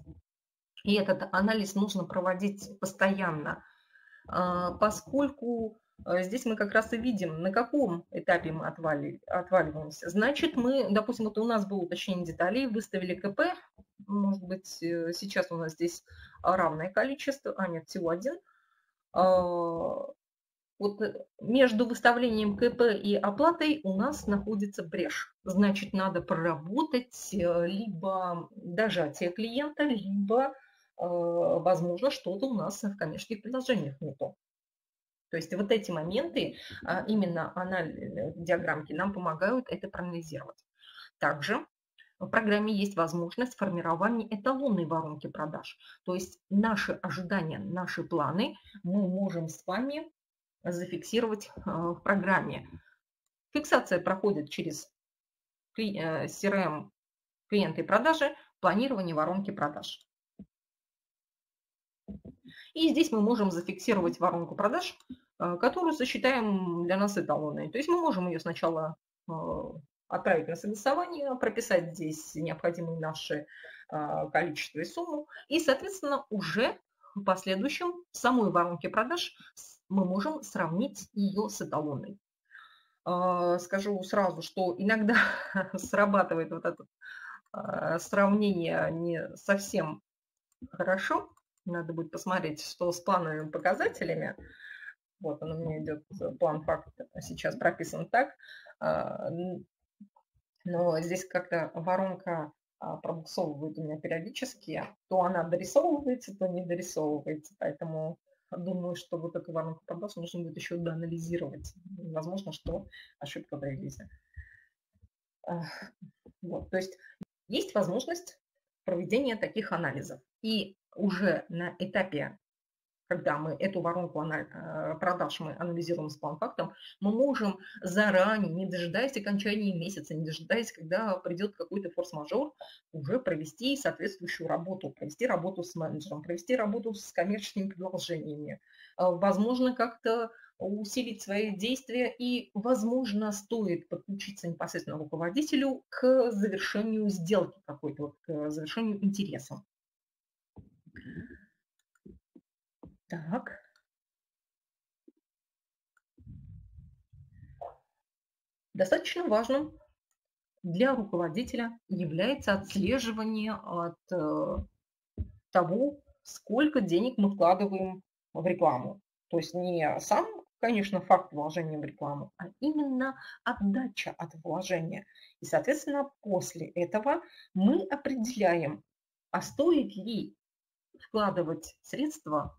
и этот анализ нужно проводить постоянно, а, поскольку а, здесь мы как раз и видим, на каком этапе мы отвали, отваливаемся. Значит, мы, допустим, вот у нас было уточнение деталей, выставили КП, может быть, э, сейчас у нас здесь равное количество, а нет, всего один. А, вот между выставлением КП и оплатой у нас находится брешь. Значит, надо проработать э, либо дожатие клиента, либо, возможно, что-то у нас в коммерческих предложениях не то. То есть вот эти моменты, а, именно анализ, э, диаграммки нам помогают это проанализировать. Также в программе есть возможность формирования эталонной воронки продаж. То есть наши ожидания, наши планы мы можем с вами зафиксировать а, в программе. Фиксация проходит через CRM э, клиенты и продажи, планирование воронки продаж. И здесь мы можем зафиксировать воронку продаж, э, которую засчитаем для нас эталонной. То есть мы можем ее сначала э, отправить на согласование, прописать здесь необходимые наши э, количество и сумму. И, соответственно, уже в последующем в самой воронке продаж мы можем сравнить ее с эталонной. Скажу сразу, что иногда срабатывает вот это сравнение не совсем хорошо, надо будет посмотреть, что с плановыми показателями. Вот он у меня идет, э, план факт сейчас прописан так. А, но здесь как-то воронка а, пробуксовывает у меня периодически. То она дорисовывается, то не дорисовывается. Поэтому думаю, что вот эту воронку продаж нужно будет еще доанализировать. Возможно, что ошибка в релизе. Вот, то есть есть возможность проведения таких анализов. И уже на этапе, когда мы эту воронку э, продаж мы анализируем с план-фактом, мы можем заранее, не дожидаясь окончания месяца, не дожидаясь, когда придет какой-то форс-мажор, уже провести соответствующую работу, провести работу с менеджером, провести работу с коммерческими предложениями, э, возможно, как-то усилить свои действия и, возможно, стоит подключиться непосредственно руководителю к завершению сделки какой-то, к завершению интереса. Так. Достаточно важным для руководителя является отслеживание от э, того, сколько денег мы вкладываем в рекламу. То есть не сам, конечно, факт вложения в рекламу, а именно отдача от вложения. И, соответственно, после этого мы определяем, а стоит ли вкладывать средства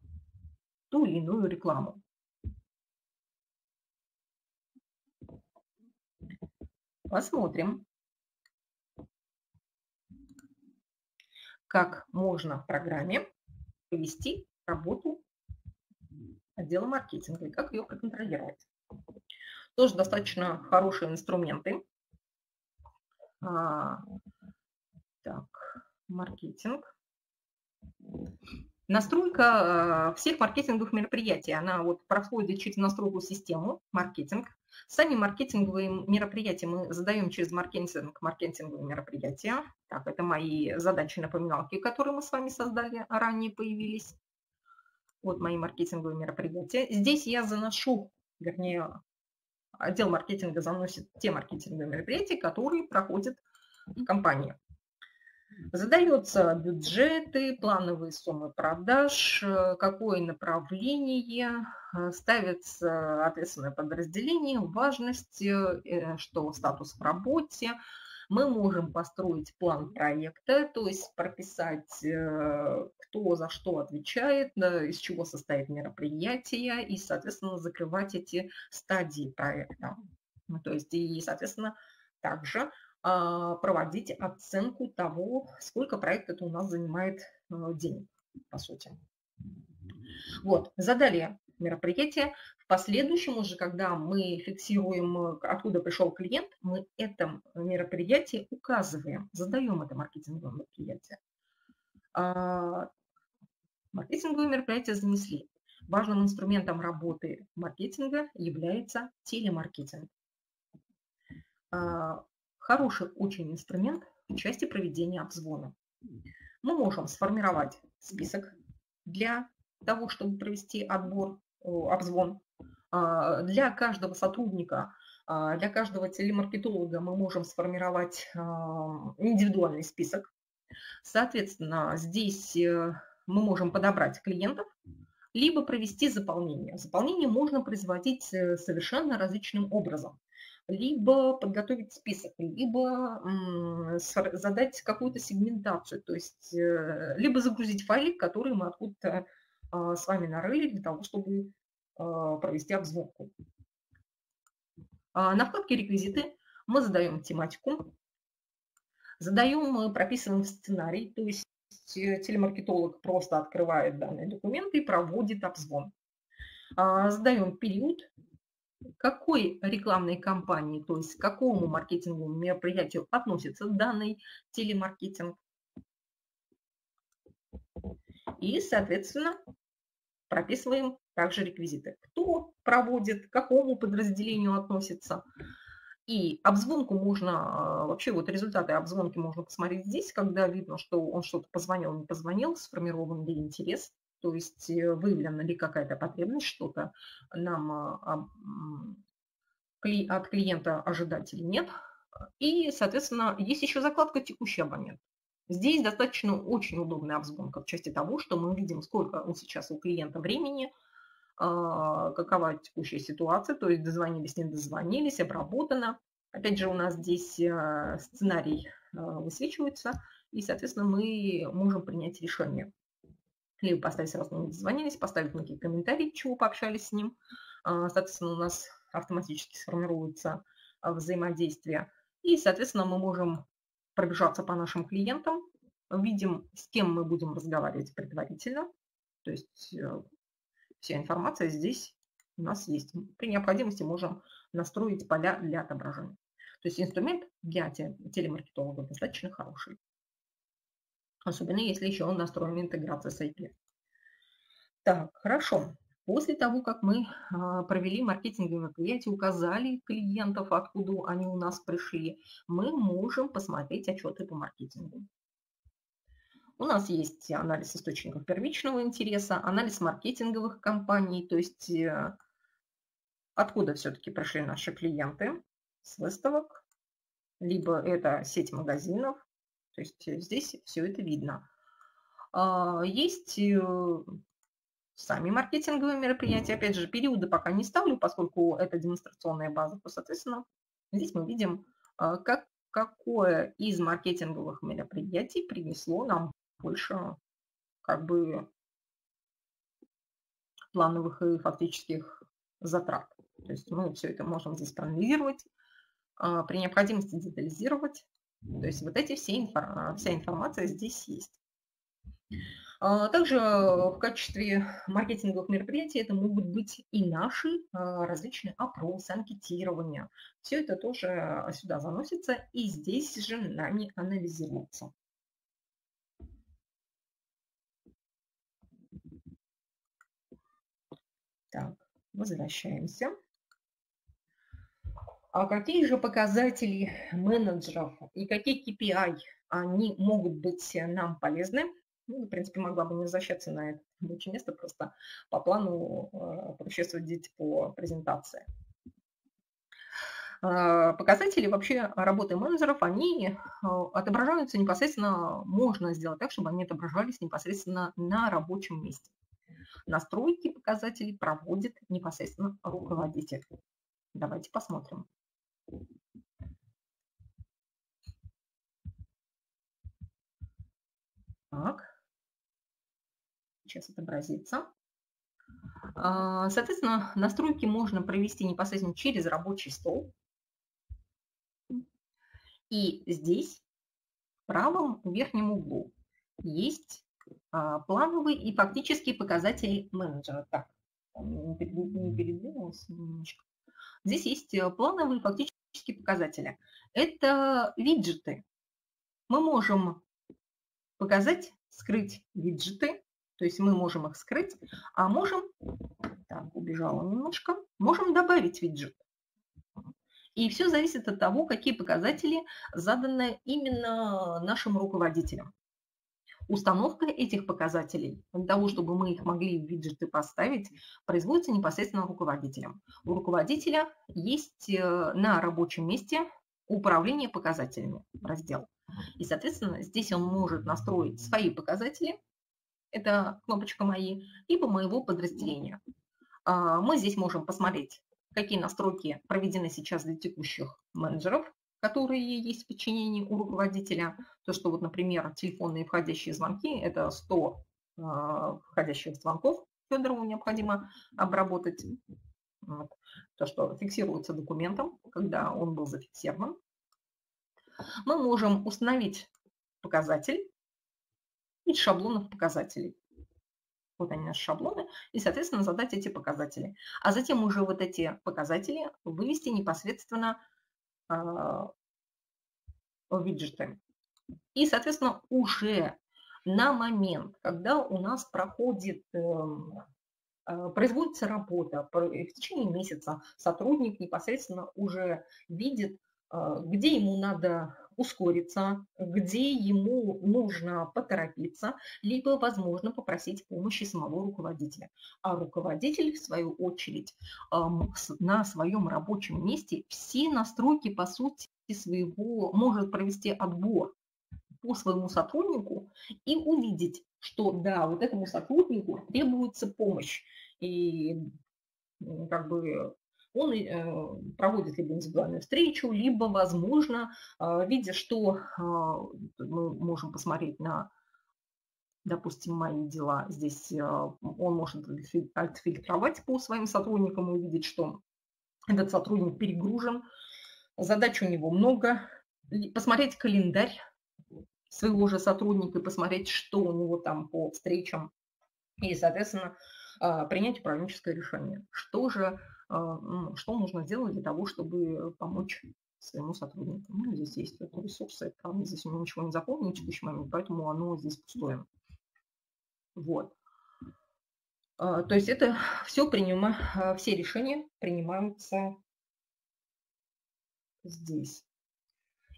ту или иную рекламу. Посмотрим, как можно в программе провести работу отдела маркетинга и как ее проконтролировать. Тоже достаточно хорошие инструменты. А, так, маркетинг. Настройка э, всех маркетинговых мероприятий, она вот проходит через настройку систему, маркетинг. Сами маркетинговые мероприятия мы задаем через маркетинг, маркетинговые мероприятия. Так, это мои задачи-напоминалки, которые мы с вами создали, ранее появились. Вот мои маркетинговые мероприятия. Здесь я заношу, вернее, отдел маркетинга заносит те маркетинговые мероприятия, которые проходят в компании. Задаются бюджеты, плановые суммы продаж, э, какое направление, э, ставится ответственное подразделение, важность, э, что статус в работе. Мы можем построить план проекта, то есть прописать, кто за что отвечает, из чего состоит мероприятие, и, соответственно, закрывать эти стадии проекта. Ну, то есть, и, соответственно, также проводить оценку того, сколько проект это у нас занимает э, денег, по сути. Вот, задали мероприятие. В последующем уже, когда мы фиксируем, откуда пришел клиент, мы это мероприятие указываем, задаем это маркетинговое мероприятие. А, маркетинговое мероприятие занесли. Важным инструментом работы маркетинга является телемаркетинг. А, хороший очень инструмент в части проведения обзвона. Мы можем сформировать список для того, чтобы провести отбор обзвон. Для каждого сотрудника, для каждого телемаркетолога мы можем сформировать индивидуальный список. Соответственно, здесь э, мы можем подобрать клиентов, либо провести заполнение. Заполнение можно производить э, совершенно различным образом. Либо подготовить список, либо задать какую-то сегментацию, то есть э, либо загрузить файлик, который мы откуда-то а, с вами нарыли для того, чтобы а, провести обзвонку. А, на вкладке «Реквизиты» мы задаем тематику, задаем, прописываем сценарий, то есть телемаркетолог просто открывает данные документы и проводит обзвон. Задаем период, какой рекламной кампании, то есть к какому маркетинговому мероприятию относится данный телемаркетинг. И, соответственно, прописываем также реквизиты. Кто проводит, к какому подразделению относится, и обзвонку можно, а, вообще вот результаты обзвонки можно посмотреть здесь, когда видно, что он что-то позвонил, не позвонил, сформирован ли интерес, то есть э, выявлена ли какая-то потребность, что-то нам а, от клиента ожидать или нет. И, соответственно, есть еще закладка «Текущий абонент». Здесь достаточно очень удобная обзвонка в части того, что мы видим, сколько сейчас у клиента времени – а, какова текущая ситуация, то есть дозвонились, не дозвонились, обработано. Опять же, у нас здесь а, сценарий а, высвечивается, и, соответственно, мы можем принять решение. Либо поставить сразу не дозвонились, поставить некий комментарий, чего пообщались с ним. Соответственно, у нас автоматически сформируется взаимодействие. И, соответственно, мы можем пробежаться по нашим клиентам, видим, с кем мы будем разговаривать предварительно, то есть э, Вся информация здесь у нас есть. При необходимости можем настроить поля для отображения. То есть инструмент для телемаркетолога достаточно хороший. Особенно если еще он настроен интеграция с IP. Так, хорошо. После того, как мы а, провели маркетинговое мероприятие, указали клиентов, откуда они у нас пришли, мы можем посмотреть отчеты по маркетингу. У нас есть анализ источников первичного интереса, анализ маркетинговых компаний, то есть э, откуда все-таки пришли наши клиенты с выставок, либо это сеть магазинов, то есть здесь все это видно. А, есть э, сами маркетинговые мероприятия, опять же, периоды пока не ставлю, поскольку это демонстрационная база, то, соответственно, здесь мы видим, а, как, какое из маркетинговых мероприятий принесло нам больше как бы плановых и фактических затрат. То есть мы все это можем здесь проанализировать, а, при необходимости детализировать. То есть вот эти все вся информация здесь есть. А, также в качестве маркетинговых мероприятий это могут быть и наши а, различные опросы, анкетирования. Все это тоже сюда заносится и здесь же нами анализируется. Так, возвращаемся. А какие же показатели менеджеров и какие KPI они могут быть нам полезны? Ну, в принципе, могла бы не возвращаться на это рабочее место, просто по плану э, путешествовать по презентации. Э, показатели вообще работы менеджеров, они э, отображаются непосредственно, можно сделать так, чтобы они отображались непосредственно на рабочем месте. Настройки показателей проводит непосредственно руководитель. Давайте посмотрим. Так, сейчас отобразится. А, соответственно, настройки можно провести непосредственно через рабочий стол. И здесь, в правом верхнем углу, есть а, плановые и фактические показатели менеджера. Так, не передвинулась немножко. Здесь есть э, плановые фактические показатели. Это виджеты. Мы можем показать, скрыть виджеты, то есть мы можем их скрыть, а можем, так, убежала немножко, можем добавить виджет. И все зависит от того, какие показатели заданы именно нашим руководителям. Установка этих показателей, для того, чтобы мы их могли в виджеты поставить, производится непосредственно руководителем. У руководителя есть э, на рабочем месте управление показателями раздел. И, соответственно, здесь он может настроить свои показатели, это кнопочка «Мои», либо моего подразделения. А, мы здесь можем посмотреть, какие настройки проведены сейчас для текущих менеджеров, которые есть в подчинении у руководителя. То, что вот, например, телефонные входящие звонки – это 100 а, входящих звонков Федорову необходимо обработать. То, что фиксируется документом, когда он был зафиксирован. Мы можем установить показатель из шаблонов показателей. Вот они наши шаблоны, и, соответственно, задать эти показатели. А затем уже вот эти показатели вывести непосредственно виджеты. И, соответственно, уже на момент, когда у нас проходит, эм, э, производится работа, в течение месяца сотрудник непосредственно уже видит, э, где ему надо ускориться, где ему нужно поторопиться, либо, возможно, попросить помощи самого руководителя. А руководитель, в свою очередь, на своем рабочем месте все настройки, по сути, своего может провести отбор по своему сотруднику и увидеть, что да, вот этому сотруднику требуется помощь. И как бы он э, проводит либо индивидуальную встречу, либо, возможно, а, видя, что а, мы можем посмотреть на, допустим, мои дела, здесь он может отфильтровать по своим сотрудникам и увидеть, что этот сотрудник перегружен, задач у него много, посмотреть календарь своего же сотрудника и посмотреть, что у него там по встречам, и, соответственно, принять управленческое решение. Что же что нужно сделать для того, чтобы помочь своему сотруднику. Ну, здесь есть ресурсы, правда, здесь меня ничего не заполнено в текущий момент, поэтому оно здесь пустое. Вот. А, то есть это все принима, а, все решения принимаются здесь.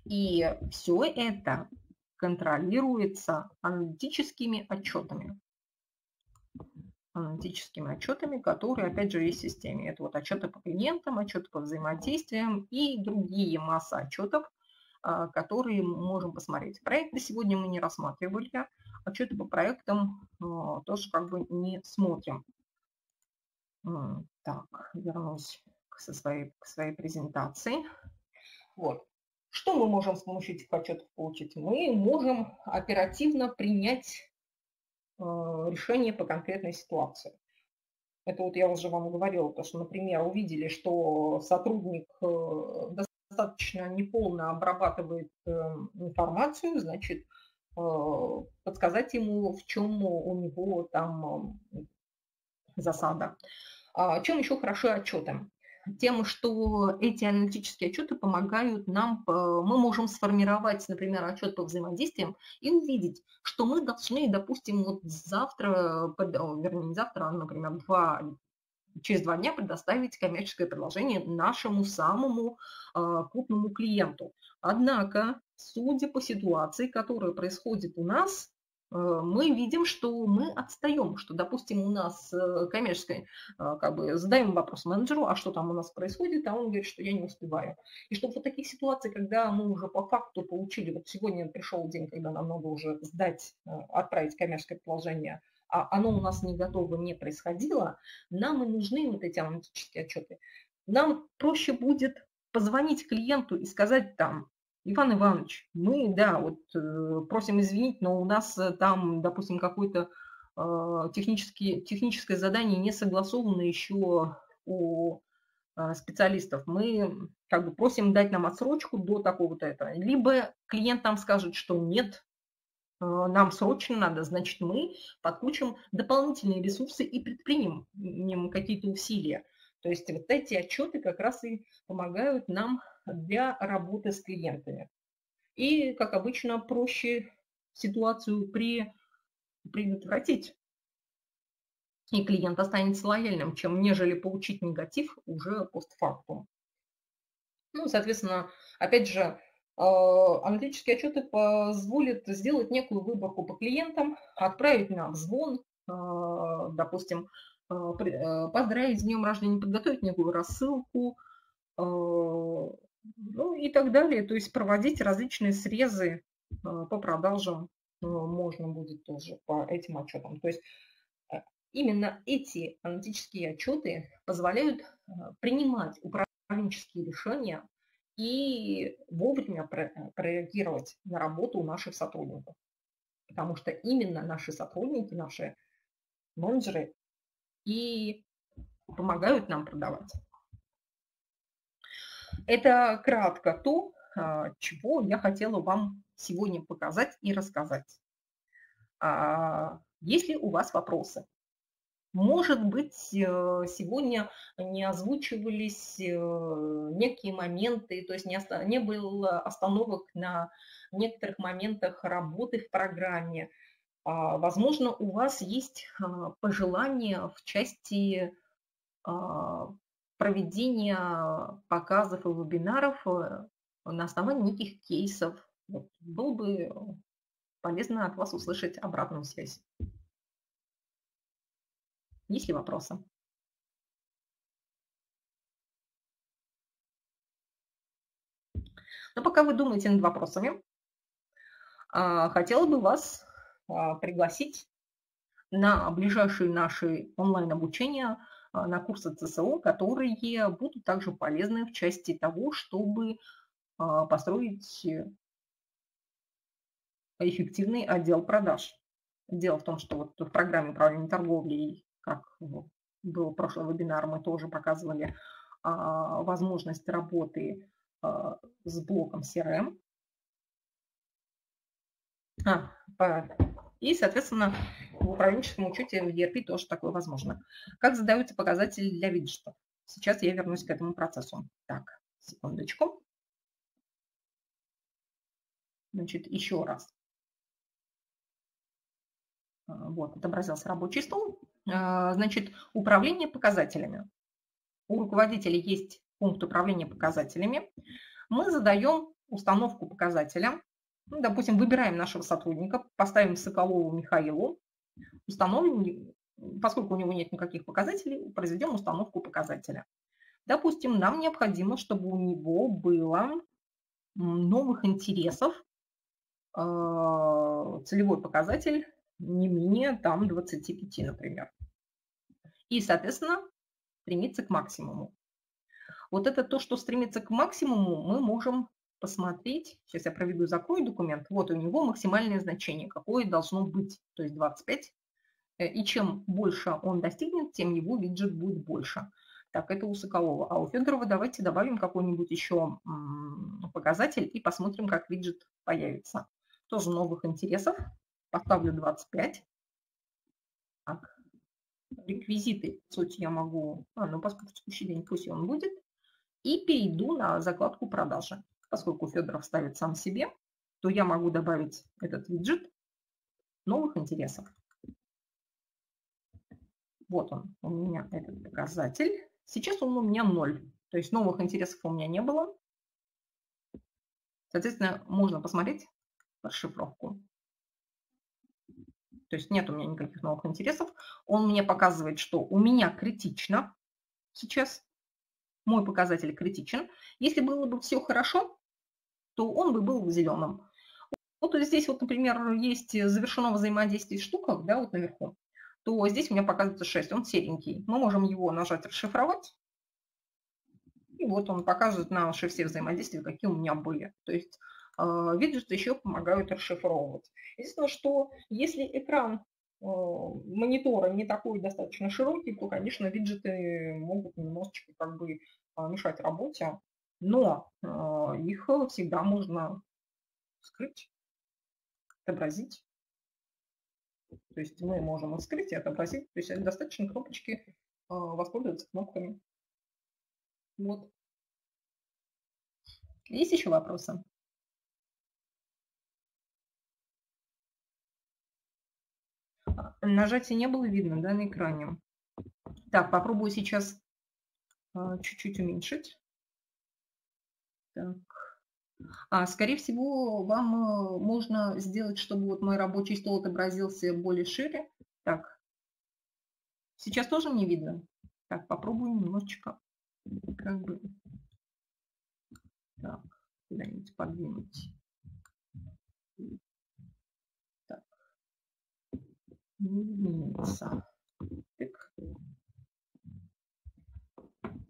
И все это контролируется аналитическими отчетами аналитическими отчетами, которые, опять же, есть в системе. Это вот отчеты по клиентам, отчеты по взаимодействиям и другие масса отчетов, а, которые мы можем посмотреть. Проекты сегодня мы не рассматривали, отчеты по проектам тоже как бы не смотрим. Так, вернусь к своей, к своей презентации. Вот. Что мы можем с помощью этих отчетов получить? Мы можем оперативно принять решение по конкретной ситуации. Это вот я уже вам говорила, то, что, например, увидели, что сотрудник э, достаточно неполно обрабатывает э, информацию, значит, э, подсказать ему, в чем у него там засада. А чем еще хороши отчеты? Тем, что эти аналитические отчеты помогают нам, э, мы можем сформировать, например, отчет по взаимодействиям и увидеть, что мы должны, допустим, вот завтра, вернее, не завтра, а, например, два, через два дня предоставить коммерческое предложение нашему самому э, крупному клиенту. Однако, судя по ситуации, которая происходит у нас, мы видим, что мы отстаем, что, допустим, у нас э, коммерческая, э, как бы задаем вопрос менеджеру, а что там у нас происходит, а он говорит, что я не успеваю. И чтобы вот таких ситуаций, когда мы уже по факту получили, вот сегодня пришел день, когда нам надо уже сдать, отправить коммерческое предложение, а оно у нас не готово, не происходило, нам и нужны вот эти аналитические отчеты. Нам проще будет позвонить клиенту и сказать там, Иван Иванович, мы, да, вот э, просим извинить, но у нас э, там, допустим, какое-то э, технический, техническое задание не согласовано еще у специалистов. Мы как бы просим дать нам отсрочку до такого-то этого. Либо клиент нам скажет, что нет, нам срочно надо, значит, мы подключим дополнительные ресурсы и предпримем какие-то усилия. То есть вот эти отчеты как раз и помогают нам для работы с клиентами. И, как обычно, проще ситуацию при, предотвратить. И клиент останется лояльным, чем нежели получить негатив уже постфактум. Ну, соответственно, опять же, Аналитические отчеты позволят сделать некую выборку по клиентам, отправить нам звон, допустим, поздравить с днем рождения, подготовить некую рассылку, ну и так далее. То есть проводить различные срезы по продажам можно будет тоже по этим отчетам. То есть именно эти аналитические отчеты позволяют принимать управленческие решения и вовремя прореагировать на работу наших сотрудников. Потому что именно наши сотрудники, наши менеджеры и помогают нам продавать. Это кратко то, а, чего я хотела вам сегодня показать и рассказать. А, есть ли у вас вопросы? Может быть, э, сегодня не озвучивались э, некие моменты, то есть не, не было остановок на некоторых моментах работы в программе. А, возможно, у вас есть пожелания в части проведения показов и вебинаров э, на основании неких кейсов. Вот, было бы полезно от вас услышать обратную связь. Есть ли вопросы? Но пока вы думаете над вопросами, а, хотела бы вас а, пригласить на ближайшие наши онлайн-обучения – на курсы ЦСО, которые будут также полезны в части того, чтобы а, построить эффективный отдел продаж. Дело в том, что вот в программе управления торговлей, как был прошлый вебинар, мы тоже показывали а, возможность работы с блоком CRM. А, и, соответственно, в управленческом учете в ERP тоже такое возможно. Как задаются показатели для виджетов? Сейчас я вернусь к этому процессу. Так, секундочку. Значит, еще раз. А, вот, отобразился рабочий стол. А, значит, управление показателями. У руководителя есть пункт управления показателями. Мы задаем установку показателя ну, допустим, выбираем нашего сотрудника, поставим Соколову Михаилу, установим, поскольку у него нет никаких показателей, произведем установку показателя. Допустим, нам необходимо, чтобы у него было новых интересов, а, целевой показатель не менее там 25, например. И, соответственно, стремиться к максимуму. Вот это то, что стремится к максимуму, мы можем посмотреть, сейчас я проведу, закрою документ, вот у него максимальное значение, какое должно быть, то есть 25. Э, и чем больше он достигнет, тем его виджет будет больше. Так, это у Соколова. А у Федорова давайте добавим какой-нибудь еще показатель и посмотрим, как виджет появится. Тоже новых интересов. Поставлю 25. Так. Реквизиты, в сути, я могу... А, ну, поскольку текущий день, пусть он будет. И перейду на закладку продажи поскольку Федоров ставит сам себе, то я могу добавить этот виджет новых интересов. Вот он, у меня этот показатель. Сейчас он у меня 0, то есть новых интересов у меня не было. Соответственно, можно посмотреть расшифровку. То есть нет у меня никаких новых интересов. Он мне показывает, что у меня критично сейчас мой показатель критичен. Если было бы все хорошо, то он бы был в зеленом. Вот здесь вот, например, есть завершено взаимодействие в штуках, да, вот наверху, то здесь у меня показывается 6, он серенький. Мы можем его нажать «Расшифровать», и вот он показывает наши все взаимодействия, какие у меня были. То есть э, виджеты еще помогают расшифровывать. Единственное, что если экран э, монитора не такой достаточно широкий, то, конечно, виджеты могут немножечко как бы а, мешать работе, но а, их всегда можно скрыть, отобразить. То есть мы можем их скрыть и отобразить. То есть достаточно кнопочки а, воспользоваться кнопками. Вот. Есть еще вопросы? Нажатия не было видно, да, на экране. Так, попробую сейчас чуть-чуть уменьшить. Так. А, скорее всего, вам э, можно сделать, чтобы вот мой рабочий стол отобразился более шире. Так, сейчас тоже не видно. Так, попробую немножечко как бы так, куда-нибудь подвинуть. Так, виднеется. Так.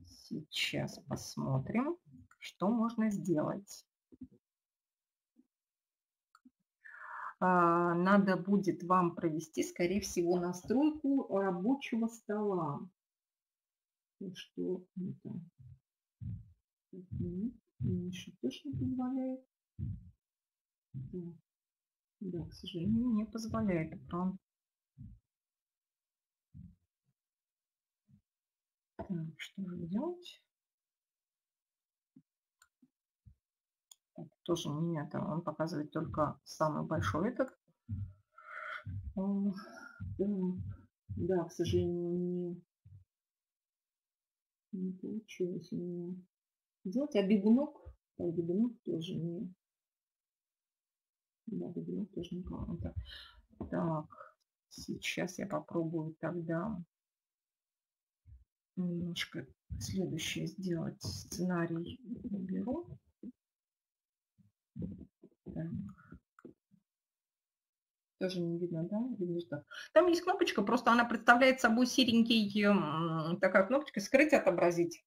Сейчас посмотрим, что можно сделать. А, надо будет вам провести, скорее всего, настройку рабочего стола. Что это? Меньше точно позволяет. Да. да, к сожалению, не позволяет экран. Так, что же делать? Так, тоже у меня он показывает только самый большой этот. Да, к сожалению, не, не получилось у меня сделать. А бегунок, а бегунок тоже не... Да, бегунок тоже не так. так, сейчас я попробую тогда немножко следующее сделать. Сценарий уберу. Так. Тоже не видно, да? Видно, что... Там есть кнопочка, просто она представляет собой серенький, такая кнопочка «Скрыть, отобразить».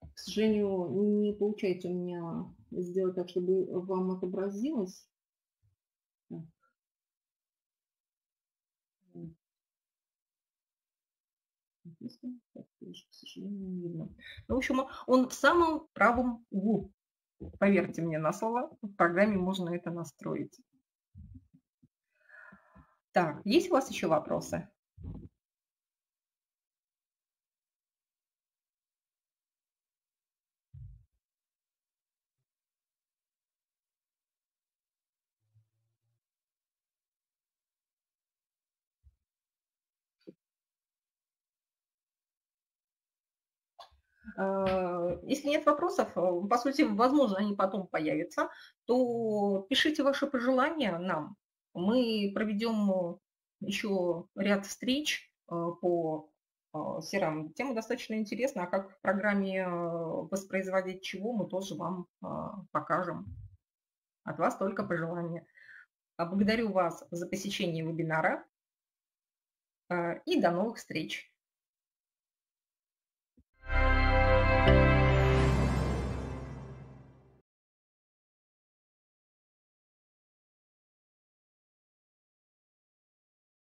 К сожалению, не получается у меня сделать так, чтобы вам отобразилось. Так. Так, тоже, к сожалению, не видно. Ну, в общем, он в самом правом углу. Поверьте мне на слово, в программе можно это настроить. Так, есть у вас еще вопросы? Если нет вопросов, э, по сути, возможно, они потом появятся, то пишите ваши пожелания нам. Мы проведем еще ряд встреч э, по CRM. Тема достаточно интересна, а как в программе воспроизводить чего, мы тоже вам покажем. От вас только пожелания. Благодарю вас за посещение вебинара и до новых встреч.